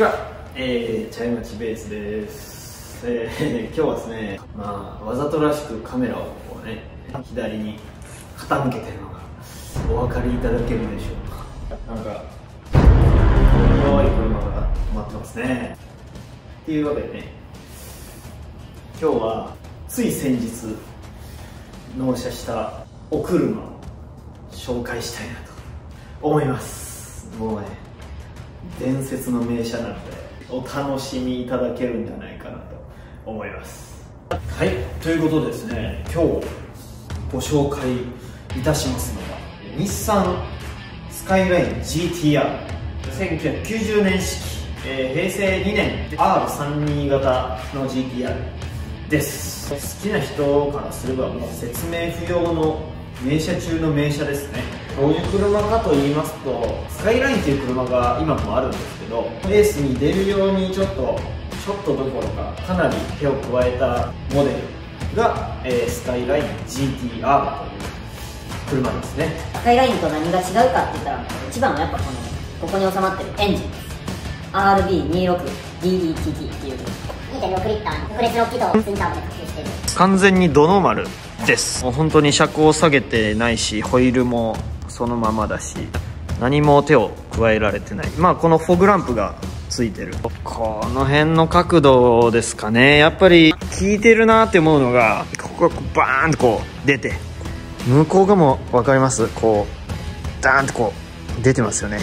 ちは。えー、茶屋町ベースです。えー、今日はですね、まあ、わざとらしくカメラをこうね、左に傾けてるのがお分かりいただけるでしょうか。なんか、黒い車が止まってますね。っていうわけでね、今日はつい先日納車したお車を紹介したいなと思います。もうね、伝説の名車なのでお楽しみいただけるんじゃないかなと思います。はいということでですね今日ご紹介いたしますのが日産スカイライン GTR1990 年式、えー平成2年 R32 型の GTR です。好きな人からすればもう説明不要の名車中の名車ですね。どういう車かと言いますとスカイラインという車が今もあるんですけどレースに出るようにちょっとちょっとどころかかなり手を加えたモデルが、えースカイライン GTR という車ですね。スカイラインと何が違うかって言ったら一番はやっぱこのここに収まってるエンジンです。RB26DETT っていう。2.6リッターのフレスロッキーとツインターボで活用している。完全にドノーマルです。もう本当に車高下げてないしホイールもそのままだし何も手を加えられてない。まあこのフォグランプがついてる。この辺の角度ですかね。やっぱり効いてるなって思うのがここがこうバーンとこう出て向こうがも分かります。こうダーンとこう出てますよね。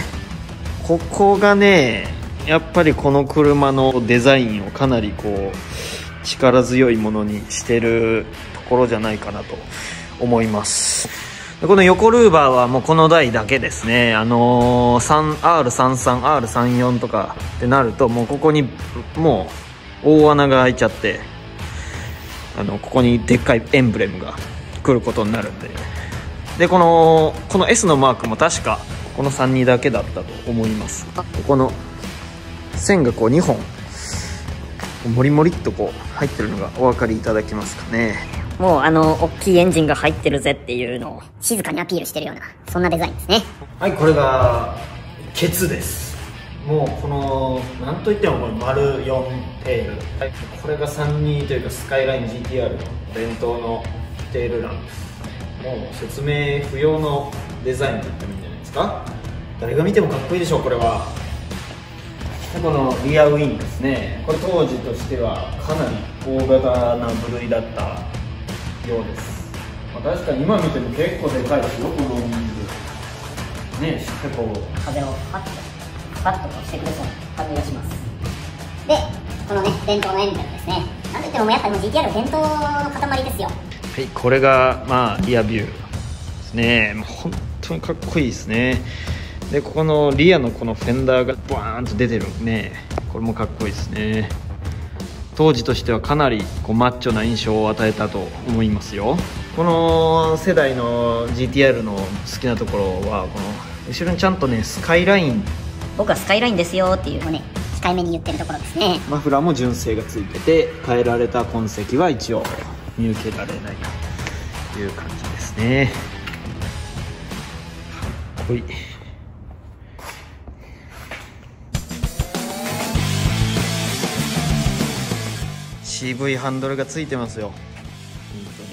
ここがねやっぱりこの車のデザインをかなりこう力強いものにしてるところじゃないかなと思います。この横ルーバーはもうこの台だけですね。あのー 3R33R34 とかってなるともうここにもう大穴が開いちゃってあのここにでっかいエンブレムが来ることになるんで。でこのこの S のマークも確かこの32だけだったと思います。ここの線がこう2本モリモリっとこう入ってるのがお分かりいただけますかね。もうあの大きいエンジンが入ってるぜっていうのを。静かにアピールしてるようなそんなデザインですね。はいこれがケツです。もうこのなんといってもこれ丸4テール、はい、これが32というかスカイライン GTR の伝統のテールランプ。もう説明不要のデザインと言ってもいいんじゃないですか？誰が見てもかっこいいでしょうこれは。でこのリアウィングですね。これ当時としてはかなり大型な部類だったようです、まあ、確かに今見ても結構でかいですよこのウィングねしっかりこう風をパッとパッとこうしてくれそうな感じがしますでこのね伝統のエンブレムですねなんといってももうやっぱりもう GTR 伝統の塊ですよはい、これがまあリアビューですね。もう本当にかっこいいですね。で、ここのリアのこのフェンダーがバーンと出てるね。これもかっこいいですね。当時としてはかなりこうマッチョな印象を与えたと思いますよ。この世代の GTR の好きなところはこの後ろにちゃんとねスカイライン。僕はスカイラインですよっていうのをね控えめに言ってるところですね。マフラーも純正がついてて変えられた痕跡は一応見受けられないという感じですね。かっこいい渋いハンドルがついてますよ。本当に。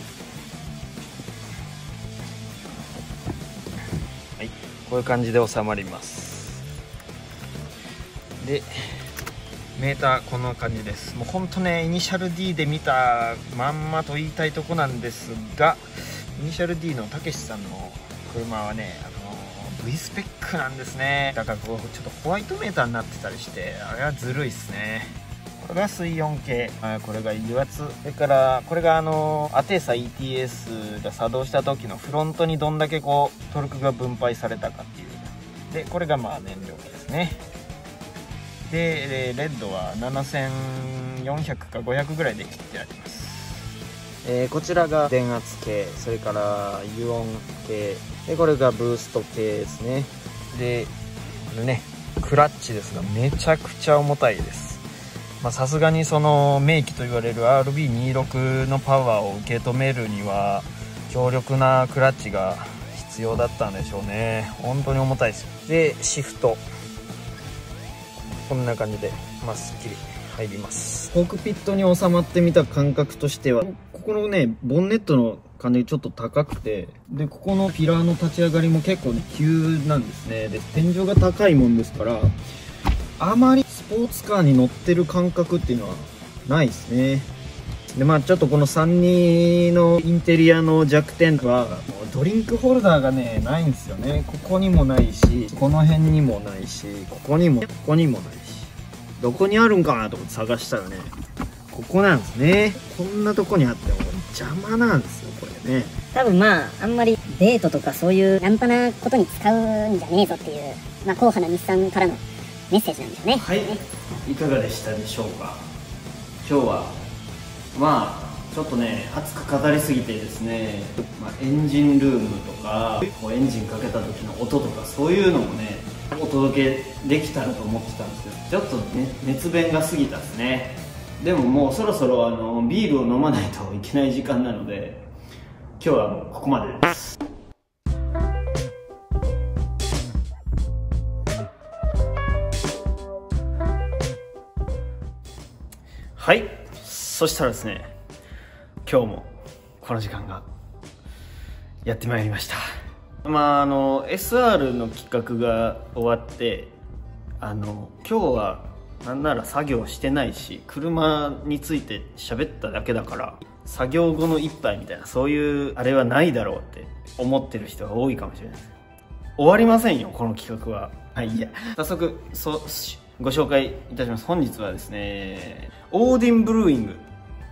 はい。こういう感じで収まります。でメーターこんな感じです。もう本当ねイニシャル D で見たまんまと言いたいとこなんですがイニシャル D のたけしさんの車はねあの V スペックなんですね。だからこうちょっとホワイトメーターになってたりしてあれはずるいっすね。これが水温計。あこれが油圧。それからこれがあのアテーサ ETS が作動した時のフロントにどんだけこうトルクが分配されたかっていう。でこれがまあ燃料ですね。でえーレッドは7400か500ぐらいで切ってあります、えーこちらが電圧計。それから油温計。でこれがブースト系ですね。でこれねクラッチですがめちゃくちゃ重たいです。まあさすがにその名機と言われる RB26 のパワーを受け止めるには強力なクラッチが必要だったんでしょうね。本当に重たいですでシフト。ここんな感じでまあすっきり入ります。コークピットに収まってみた感覚としてはここのねボンネットの感じちょっと高くてでここのピラーの立ち上がりも結構ね急なんですね。で天井が高いもんですからあまりスポーツカーに乗ってる感覚っていうのはないですね。でまあちょっとこの32のインテリアの弱点はドリンクホルダーがねないんですよね。ここにもないしこの辺にもないしここにもここにもないし。どこにあるんかなと思って探したらねここなんですね。こんなとこにあっても邪魔なんですよこれね。多分まああんまりデートとかそういうナンパなことに使うんじゃねえぞっていうまあ硬派な日産からのメッセージなんでしょうね。はい。いかがでしたでしょうか？今日はまあちょっとね熱く語りすぎてですね、まあ、エンジンルームとかこうエンジンかけた時の音とかそういうのもねお届けできたらと思ってたんですけどちょっとね熱弁が過ぎたですね。でももうそろそろあのビールを飲まないといけない時間なので今日はもうここまでです。はい。そしたらですね今日もこの時間がやってまいりました。まああの SR の企画が終わってあの今日はなんなら作業してないし車について喋っただけだから作業後の一杯みたいなそういうあれはないだろうって思ってる人が多いかもしれないです。終わりませんよこの企画は。はいいや早速そご紹介いたします。本日はですね Odin Brewing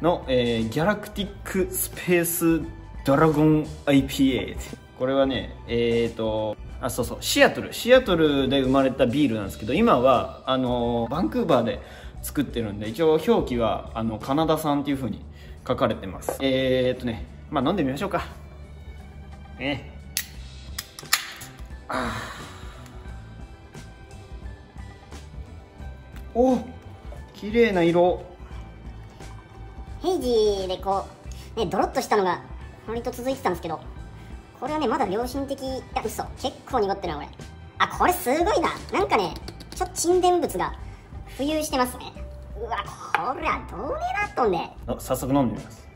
の、えー、 Galactic Space Dragon IPA これはねえっ、ー、とあそうそうシアトル。シアトルで生まれたビールなんですけど今はあのバンクーバーで作ってるんで一応表記はあのカナダ産っていう風に書かれてます。えー、っとねまあ飲んでみましょうか。ね。あお綺麗な色。ヘイジーでこうねドロッとしたのが割と続いてたんですけどこれはねまだ良心的いや嘘結構濁ってるなこれ。あこれすごいな。なんかねちょっと沈殿物が浮遊してますね。うわこれはどれだっとんで早速飲んでみます。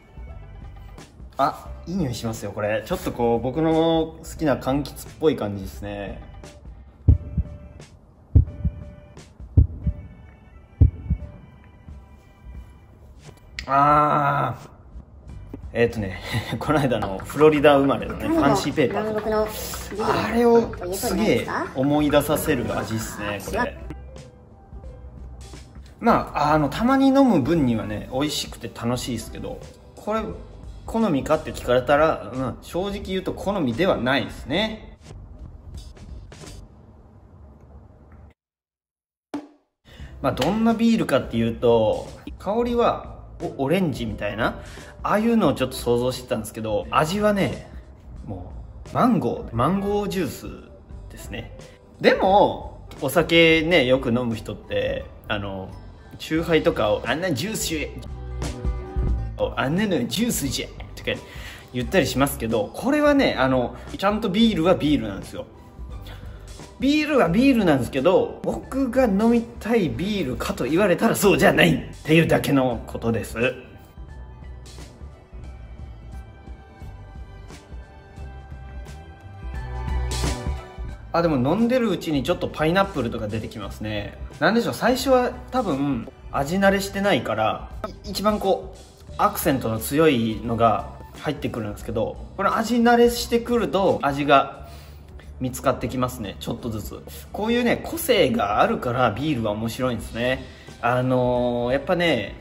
あいい匂いしますよこれ。ちょっとこう僕の好きな柑橘っぽい感じですねああえっ、ー、とね この間のフロリダ生まれのねファンシーペーパー。あれをすげえ思い出させる味っすねこれ。まああのたまに飲む分にはね美味しくて楽しいですけどこれ好みかって聞かれたら、うん、正直言うと好みではないですね。まあどんなビールかっていうと香りはオレンジみたいなああいうのをちょっと想像してたんですけど味はねもうマンゴーマンゴージュースですね。でもお酒ねよく飲む人ってあのチューハイとかをあんなジュースあんなのジュースじゃとか言ったりしますけどこれはねあのちゃんとビールはビールなんですよ。ビールはビールなんですけど僕が飲みたいビールかと言われたらそうじゃないっていうだけのことです。あでも飲んでるうちにちょっとパイナップルとか出てきますね。なんでしょう最初は多分味慣れしてないから一番こうアクセントの強いのが入ってくるんですけどこれ味慣れしてくると味が見つかってきますねちょっとずつ。こういうね個性があるからビールは面白いんですね。あのー、やっぱね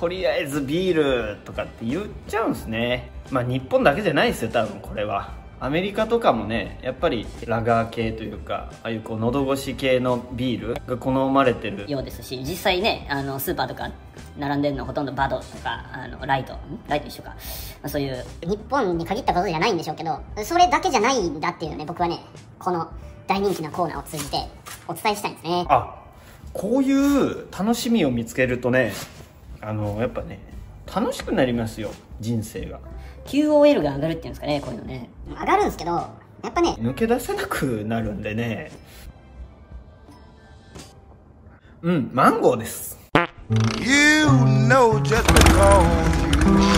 とりあえずビールとかって言っちゃうんですね。まあ日本だけじゃないですよ多分これは。アメリカとかもねやっぱりラガー系というかああいうこう喉越し系のビールが好まれてる。ようですし実際ねあのスーパーとか並んでるのほとんどバドとかあのライトライト一緒か、まあ、そういう。日本に限ったことじゃないんでしょうけどそれだけじゃないんだっていうね僕はねこの大人気なコーナーを通じてお伝えしたいんですね。あこういう楽しみを見つけるとねあのやっぱね楽しくなりますよ人生が。QOL が上がるっていうんですかねこういうのね。上がるんですけどやっぱね抜け出せなくなるんでね。うん、マンゴーです。You know just because you